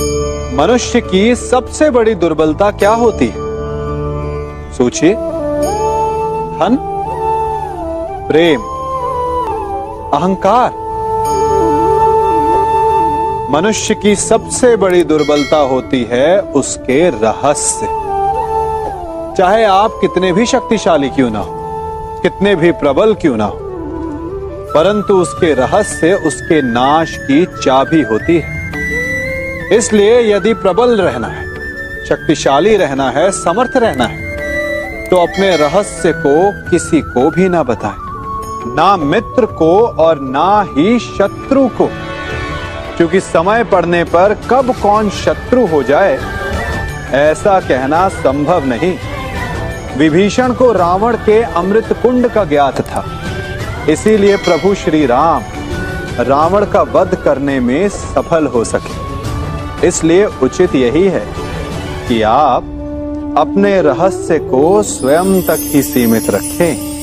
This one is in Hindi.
मनुष्य की सबसे बड़ी दुर्बलता क्या होती है? सोचिए। धन, प्रेम, अहंकार। मनुष्य की सबसे बड़ी दुर्बलता होती है उसके रहस्य। चाहे आप कितने भी शक्तिशाली क्यों ना हो, कितने भी प्रबल क्यों ना हो, परंतु उसके रहस्य, उसके नाश की चाबी होती है। इसलिए यदि प्रबल रहना है, शक्तिशाली रहना है, समर्थ रहना है तो अपने रहस्य को किसी को भी ना बताएँ। ना मित्र को और ना ही शत्रु को। क्योंकि समय पड़ने पर कब कौन शत्रु हो जाए, ऐसा कहना संभव नहीं। विभीषण को रावण के अमृत कुंड का ज्ञात था। इसीलिए प्रभु श्री राम, रावण का वध करने में सफल हो सके। इसलिए उचित यही है कि आप अपने रहस्य को स्वयं तक ही सीमित रखें।